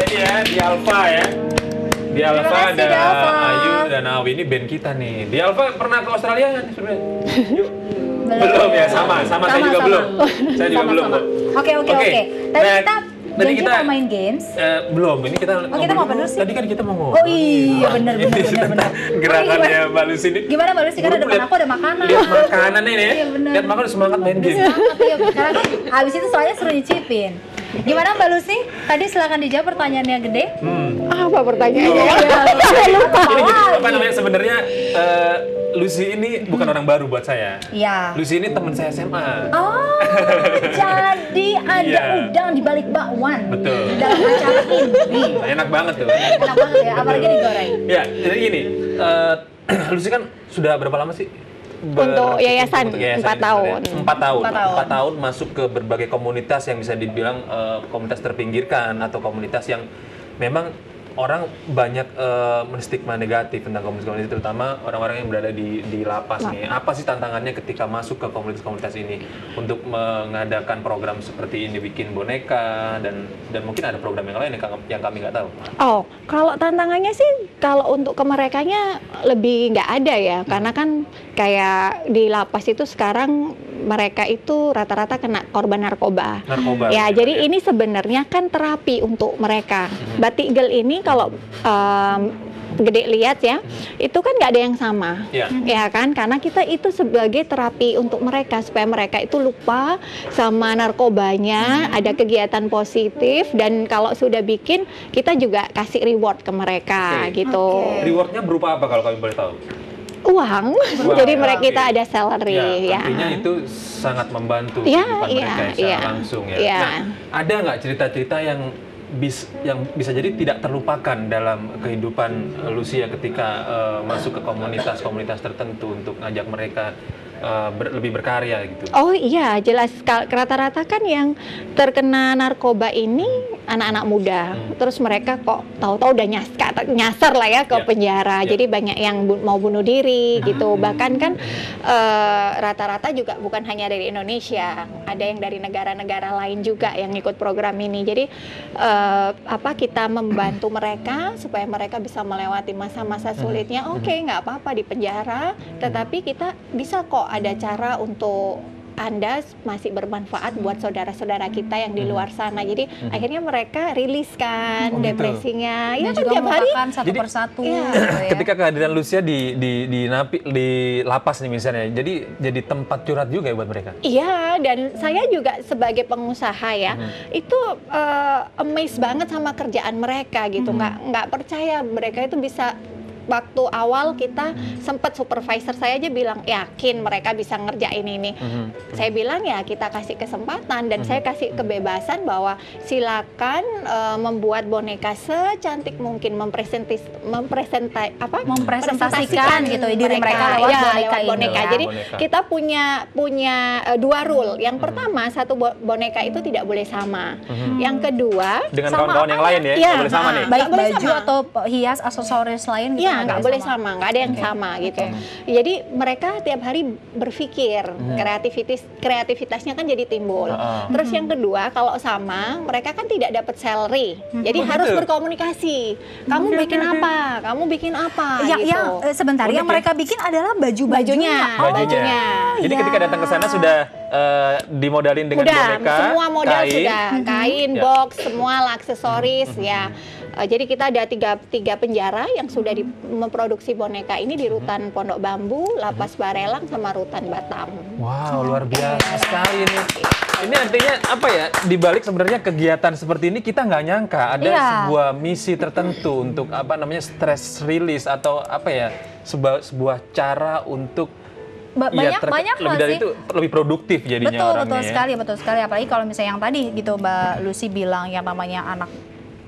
Alfa ya. Di Alfa ada Di Alfa. Ayu dan Awi ini band kita nih. Di Alfa pernah ke Australia kan sebenarnya? Yuk. Belum. Ya, sama, sama, saya juga sama. belum. Saya juga Sama, belum. Oke, oke, oke. Tadi Nah, kita tadi kita mau main games. eh, belum, ini kita Oh, kita mau apa dulu. sih? Tadi kan kita mau ngobrol. Oh iya, bener, bener, tentang bener. Gerakannya Oh, Mbak Lucy ini. Gimana Mbak Lucy? Karena depan aku ada makanan. Lihat makanan ini ya. Iya. Lihat makan udah semangat main game. Iya. Karena kan habis itu soalnya suruh nyicipin. Gimana Mbak Lucy? Tadi silakan dijawab pertanyaannya gede. Hmm. Apa pertanyaannya? Oh. Lupa Ini gitu, apa lagi. namanya sebenarnya eh, Lucy ini bukan orang baru buat saya. Iya. Lucy ini teman saya SMA. Oh, jadi ada Iya. udang di balik bakwan. Betul. Dalam acara ini. Enak banget tuh. Enak banget ya, apalagi digoreng. Ya, jadi gini, eh, Lucy kan sudah berapa lama sih? Ber- Untuk yayasan, untuk yayasan empat tahun. Empat tahun. Empat tahun. Empat tahun masuk ke berbagai komunitas yang bisa dibilang eh, komunitas terpinggirkan atau komunitas yang memang orang banyak eh, menstigma negatif tentang komunitas-komunitas terutama orang-orang yang berada di di lapas nih. Apa sih tantangannya ketika masuk ke komunitas-komunitas ini untuk mengadakan program seperti ini bikin boneka dan dan mungkin ada program yang lain yang kami- yang kami nggak tahu. Oh, kalau tantangannya sih kalau untuk ke merekanya lebih nggak ada ya, karena kan kayak di lapas itu sekarang mereka itu rata-rata kena korban narkoba. Narkoba. Ya, jadi ini sebenarnya kan terapi untuk mereka. Batik Girl ini kalau em, gede lihat ya, itu kan nggak ada yang sama. Iya. Ya kan, karena kita itu sebagai terapi untuk mereka supaya mereka itu lupa sama narkobanya, ada kegiatan positif dan kalau sudah bikin kita juga kasih reward ke mereka Oke. gitu. Oke. Rewardnya berupa apa kalau kami boleh tahu? Uang. Uang, Jadi ya, mereka kita ada salary ya. artinya itu sangat membantu Iya, kehidupan iya, mereka secara iya. langsung ya. Iya. Nah, ada nggak cerita-cerita yang bis yang bisa jadi tidak terlupakan dalam kehidupan eh, Lucia ketika eh, masuk ke komunitas-komunitas tertentu untuk ngajak mereka eh, ber- lebih berkarya gitu. Oh iya, jelas rata-rata kan yang terkena narkoba ini anak-anak muda. Hmm. Terus mereka kok tahu-tahu udah nyas ka- nyasar lah ya ke Ya. penjara. Ya. Jadi banyak yang bu- mau bunuh diri gitu. Hmm. Bahkan kan eh, rata-rata juga bukan hanya dari Indonesia, ada yang dari negara-negara lain juga yang ikut program ini. Jadi eh, apa kita membantu mereka supaya mereka bisa melewati masa-masa Hmm. sulitnya. Oke, nggak apa-apa di penjara, tetapi kita bisa kok ada cara untuk anda masih bermanfaat buat saudara-saudara kita yang di luar sana. Jadi akhirnya mereka rilis kan Oh, gitu. depresinya. Ya Dan kan juga tiap hari satu Jadi- persatu. Iya. gitu ya. Ketika kehadiran Lucia di di di napi di lapas nih misalnya, jadi jadi tempat curhat juga ya buat mereka. Iya, dan saya juga sebagai pengusaha ya, itu eh, amazed banget sama kerjaan mereka gitu. Nggak nggak percaya mereka itu bisa waktu awal kita sempat supervisor saya aja bilang yakin mereka bisa ngerjain ini. Mhm. Saya bilang ya kita kasih kesempatan dan saya kasih kebebasan bahwa silakan eh, membuat boneka secantik mungkin mempresentis mempresenta apa Mempresentasikan gitu diri mereka lewat Ya, boneka lewat ini boneka. ya. Jadi Boneka. kita punya punya eh, dua rule. Yang Hmm. pertama satu bo- boneka itu tidak boleh sama. Mhm. Yang kedua Dengan Sama kawan-kawan yang lain ya, Iya, nggak boleh sama nih. Baik baju sama. atau hias aksesoris lain gitu Iya, nggak boleh sama, nggak ada yang Oke. sama gitu. Oke. Jadi mereka tiap hari berpikir, Hmm. kreativitas kreativitasnya kan jadi timbul. Heeh. Terus yang kedua, kalau sama, mereka kan tidak dapat salary. Jadi Oh, harus gitu? berkomunikasi. Kamu bikin apa? Kamu bikin apa? Yang, gitu. yang eh, sebentar, Unik yang ya. mereka bikin adalah baju-bajunya. Bajunya. Oh, Bajunya. Jadi ya. ketika datang ke sana sudah eh, dimodalin dengan Udah, boneka, semua modal kain. sudah, kain, Ya. box, semua aksesoris ya. Eh, jadi kita ada tiga, tiga penjara yang sudah di- memproduksi boneka ini di rutan Pondok Bambu, Lapas Barelang, sama rutan Batam. Wow, luar biasa sekali ini. Ini artinya apa ya? Di balik sebenarnya kegiatan seperti ini kita nggak nyangka ada Iya. sebuah misi tertentu untuk apa namanya stress release atau apa ya? Sebuah sebuah cara untuk Ba- ya, banyak terke- banyak lebih dari sih. itu lebih produktif jadinya betul orangnya betul ya. sekali betul sekali apalagi kalau misalnya yang tadi gitu Mbak Lucy bilang yang namanya anak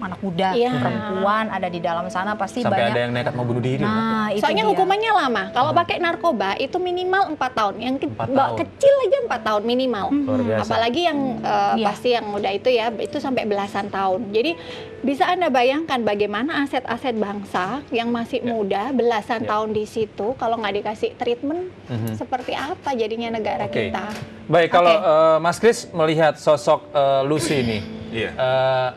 anak muda Iya. perempuan ada di dalam sana pasti Sampai banyak ada yang nekat mau bunuh diri. nah itu Soalnya dia. hukumannya lama. Kalau pakai narkoba itu minimal empat tahun. Yang ke- Empat ba- tahun. kecil aja empat tahun minimal. Biasa. Apalagi yang eh, Iya. pasti yang udah itu ya itu sampai belasan tahun. Jadi bisa anda bayangkan bagaimana aset-aset bangsa yang masih Ya. muda belasan Ya. tahun di situ kalau nggak dikasih treatment Mhm. seperti apa jadinya negara Oke. kita. Baik, kalau eh, Mas Kris melihat sosok eh, Lucy ini, Iya. eh,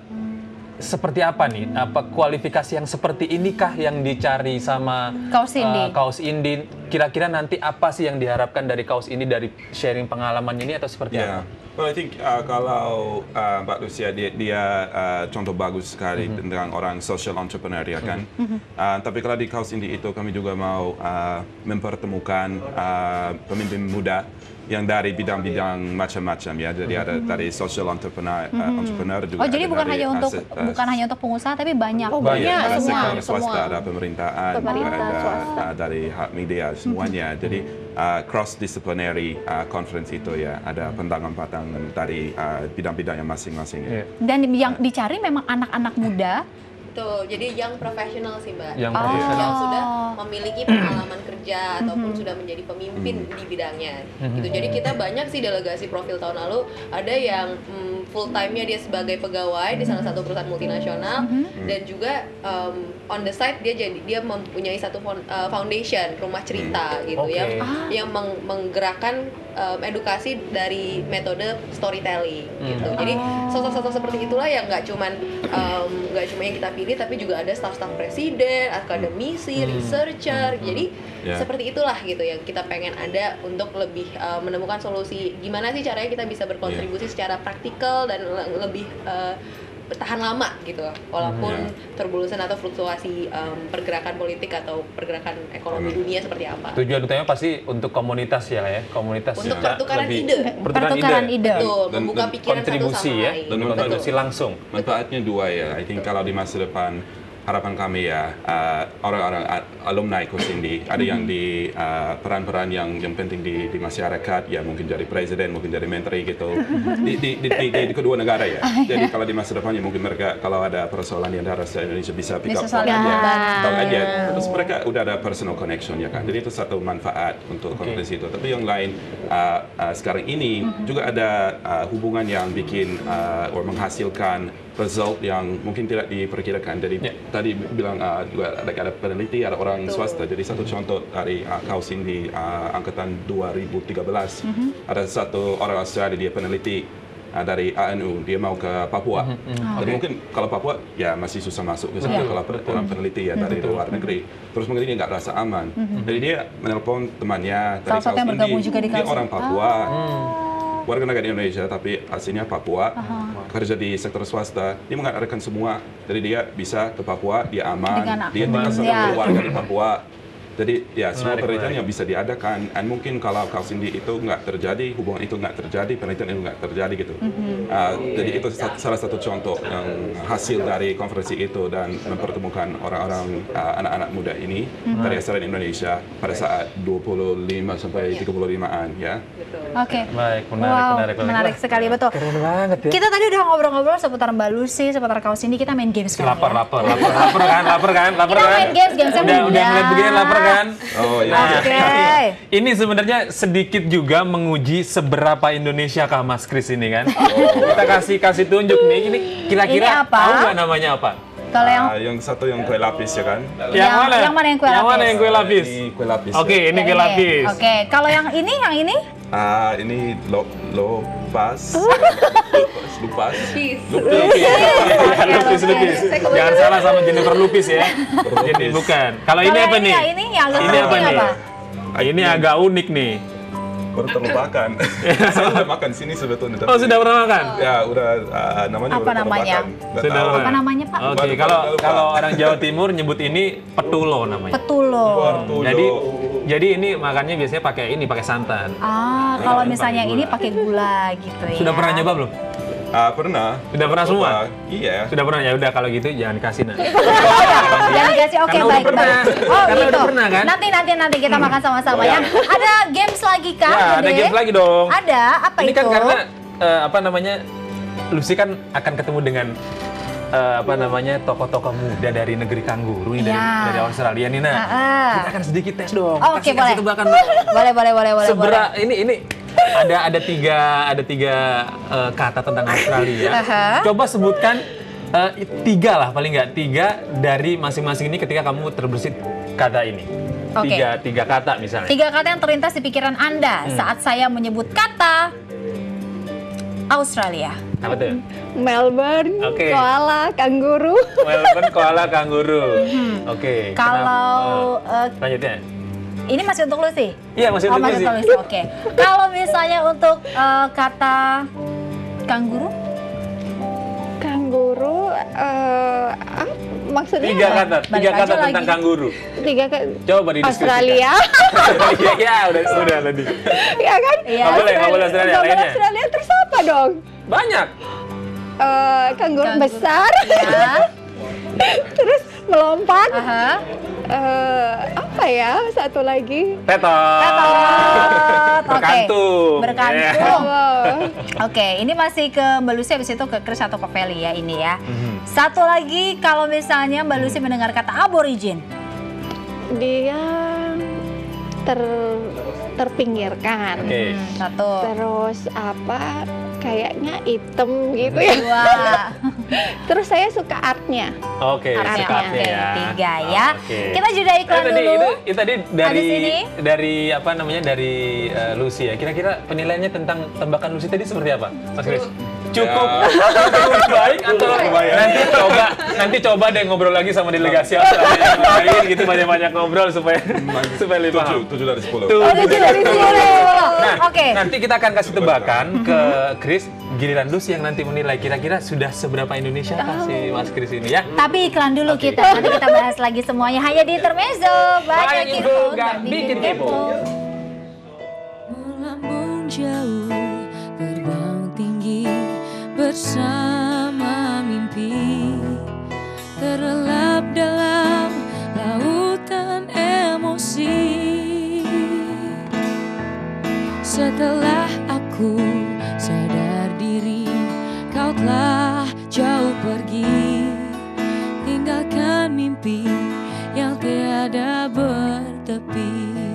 seperti apa nih? Apa kualifikasi yang seperti inikah yang dicari sama Kaos Indi. eh, Kaos Indi? Kira-kira nanti apa sih yang diharapkan dari Kaos ini dari sharing pengalaman ini atau seperti Yeah. apa? Well, I think uh, kalau uh, Mbak Lucia dia, dia uh, contoh bagus sekali tentang orang social entrepreneur ya kan. Uh, tapi kalau di kaos ini itu kami juga mau uh, mempertemukan uh, pemimpin muda yang dari bidang-bidang macam-macam ya. Jadi ada dari social entrepreneur, uh, entrepreneur juga. Oh, jadi bukan hanya untuk aset, uh, bukan hanya untuk pengusaha tapi banyak. Oh, banyak, ada semua, sektor swasta, semua. ada pemerintahan, Pemerintah, ada swasta. uh, dari hak media semuanya. Jadi uh, cross disciplinary uh, conference itu ya ada pandangan-pandangan dari uh, bidang-bidang yang masing-masing. Iya. Ya. Dan yang dicari memang anak-anak muda. Tuh, jadi yang profesional sih mbak. Yang Oh. profesional. yang sudah memiliki pengalaman kerja ataupun sudah menjadi pemimpin di bidangnya. Gitu. Jadi kita banyak sih delegasi profil tahun lalu ada yang mm, full time-nya dia sebagai pegawai di salah satu perusahaan multinasional dan juga um, on the side dia jadi dia mempunyai satu uh, foundation rumah cerita gitu Oke. yang Ah. yang meng- menggerakkan um, edukasi dari metode storytelling gitu. Jadi sosok-sosok seperti itulah yang nggak cuman um, nggak cuma yang kita pilih tapi juga ada staf-staf presiden, akademisi, researcher. Jadi Ya. seperti itulah gitu yang kita pengen ada untuk lebih uh, menemukan solusi gimana sih caranya kita bisa berkontribusi secara praktikal dan le- lebih uh, bertahan lama gitu walaupun Ya. turbulusan atau fluktuasi um, pergerakan politik atau pergerakan ekonomi dunia seperti apa. Tujuan utamanya pasti untuk komunitas ya ya, komunitas Untuk kita pertukaran lebih- ide. Pertukaran ide. Betul, Dan- membuka dan pikiran satu kontribusi sama ya, lain. Dan kontribusi langsung. Manfaatnya dua ya. I think kalau di masa depan harapan kami ya uh, orang-orang uh, alumni Kusindi ada yang di uh, peran-peran yang yang penting di, di masyarakat ya mungkin jadi presiden mungkin jadi menteri gitu. Di, di, di, di, di- di kedua negara ya. Jadi kalau di masa depannya mungkin mereka kalau ada persoalan yang darah Indonesia bisa pick up aja tahu aja. Terus mereka udah ada personal connection ya kan jadi itu satu manfaat untuk konferensi itu. Tapi yang lain uh, uh, sekarang ini juga ada uh, hubungan yang bikin uh, or menghasilkan result yang mungkin tidak diperkirakan. Jadi Ya. tadi bilang uh, juga ada, ada peneliti ada orang swasta. Jadi satu contoh dari uh, kaus ini uh, angkatan 2013 ada satu orang Australia dia peneliti uh, dari ANU dia mau ke Papua. Tapi mungkin kalau Papua ya masih susah masuk ke sana kalau per- orang peneliti ya dari luar negeri. Terus mungkin dia nggak rasa aman. Jadi dia menelpon temannya dari Salah satu yang Kaus bergabung Indi. juga di dia orang. Papua warga negara Indonesia tapi aslinya Papua. Kerja di sektor swasta dia mengadakan semua. Jadi dia bisa ke Papua dia aman. Dengan dia tinggal sama keluarga di Papua jadi ya semua Menarik, penelitian menarik. yang bisa diadakan dan mungkin kalau kaos ini itu nggak terjadi hubungan itu nggak terjadi penelitian itu nggak terjadi gitu Uh, jadi itu sa- salah satu contoh yang hasil dari konferensi itu dan mempertemukan orang-orang uh, anak-anak muda ini dari Australia dan Indonesia pada saat 25 sampai 35an ya Betul. Oke. Baik, menarik, wow, menarik, menarik. menarik sekali betul. Keren banget ya. Kita tadi udah ngobrol-ngobrol seputar Mbak Lucy, seputar kaos ini kita main games sekarang. lapar, ya. lapar, lapar, lapar kan, lapar kan, lapar Kita kan. main games, gamesnya udah, udah ngeliat begini lapar kan. oh ya Nah, Oke. ini sebenarnya sedikit juga menguji seberapa Indonesia kah Mas Kris ini kan. Kita kasih kasih tunjuk nih, ini kira-kira tahu nggak namanya apa? Kalau yang Ah, yang satu yang kue lapis ya kan Yang- yang mana yang kue Yang mana lapis? yang kue lapis? ini kue lapis Oke, ya. ini yang kue lapis. Oke, kalau yang ini, yang ini Ah, ini lo lo pas lupas Peace. Lupis, lupis, lupis. Jangan salah sama Jennifer Lupis ya. Jadi bukan. Kalau ini apa nih? yang ini apa nih? Ini agak unik nih. Baru terlupakan saya udah makan sini sebetulnya Oh, sudah pernah makan? ya udah ah, namanya Apa udah namanya? Sudah tahu. Apa namanya, Pak? Oke, kalau kalau orang Jawa Timur nyebut ini petulo namanya. Petulo. Jadi jadi ini makannya biasanya pakai ini, pakai santan. Ah, kalau misalnya ini pakai gula gitu ya. Sudah pernah nyoba belum? Ah, pernah Sudah pernah semua? Iya Sudah pernah ya udah kalau gitu jangan kasih nah. Jangan dikasih oke baik pernah. baik. Oh Karena gitu. udah pernah, kan? Nanti nanti nanti kita makan sama-sama ya. Ada games lagi kah? Ya, ada games lagi dong. Ada apa ini itu? kan karena eh, apa namanya Lucy kan akan ketemu dengan eh, apa namanya tokoh-tokoh muda dari negeri kanguru ini dari, Ya. dari Australia nih nah. Ah, ah. Kita akan sedikit tes dong. Oh, Oke Kasih- boleh. kasih tebakan. boleh boleh boleh boleh. Sebera ini ini ada ada tiga ada tiga eh, kata tentang Australia. Aha. Coba sebutkan eh, tiga lah paling nggak tiga dari masing-masing ini ketika kamu terbersit kata ini. Oke. Tiga tiga kata misalnya. Tiga kata yang terlintas di pikiran Anda Hmm. saat saya menyebut kata Australia. Apa tuh? Melbourne, Oke. koala, kanguru. Melbourne koala kanguru. Oke. Hmm. Kalau, kenapa- eh, eh, lanjutnya. Ini masih untuk Lucy? Iya masih Oh, untuk masih sih. untuk Lucy. Oke. Kalau misalnya untuk eh, kata kanguru, Kanguru, eh, ah, maksudnya Tiga apa? kata, tiga aja kata tentang lagi. kanguru. Tiga ke Coba dideskripsikan. Australia, Iya, iya, udah udah tadi. ya kan? Iya. Boleh, nggak boleh Australia, Nggak boleh. Australia, terus apa dong? Banyak. Eh, kanguru Kanguru. besar, ya. terus melompat. Aha. Eh, apa ya? Satu lagi. Tetot. Tetot. Oke. Berkantung. Berkantung. Oh, Oke, ini masih ke Mbak Lucy, habis itu ke Chris atau ke Feli ya ini ya. Mhm. Satu lagi, kalau misalnya Mbak Lucy mendengar kata aborigin. dia ter terpinggirkan. Oke. Hmm, satu. Terus apa? Kayaknya item gitu ya. Dua. Terus saya suka artnya. Oke, Artnya, suka artnya ya. tiga ya. Oke. Kita jeda Eh, iklan tadi, dulu. Itu, itu tadi dari Habis ini? dari apa namanya dari eh, Lucy ya. Kira-kira penilaiannya tentang tembakan Lucy tadi seperti apa, Mas Chris? Cukup cukup baik atau nanti coba nanti coba deh ngobrol lagi sama delegasi Australia yang lain gitu banyak-banyak ngobrol supaya supaya lebih paham. Tujuh, tujuh dari sepuluh. Tuh. Oh, tujuh dari sepuluh. Nah, Oke. nanti kita akan kasih tebakan ke Chris giliran Lucy yang nanti menilai kira-kira sudah seberapa Indonesia kah si Mas Chris ini ya. Tapi iklan dulu kita, nanti kita bahas lagi semuanya hanya di Intermezzo. Banyak info, bikin kepo. Melambung jauh, bersama mimpi Terlelap dalam lautan emosi. Setelah aku sadar diri Kau telah jauh pergi. Tinggalkan mimpi yang tiada bertepi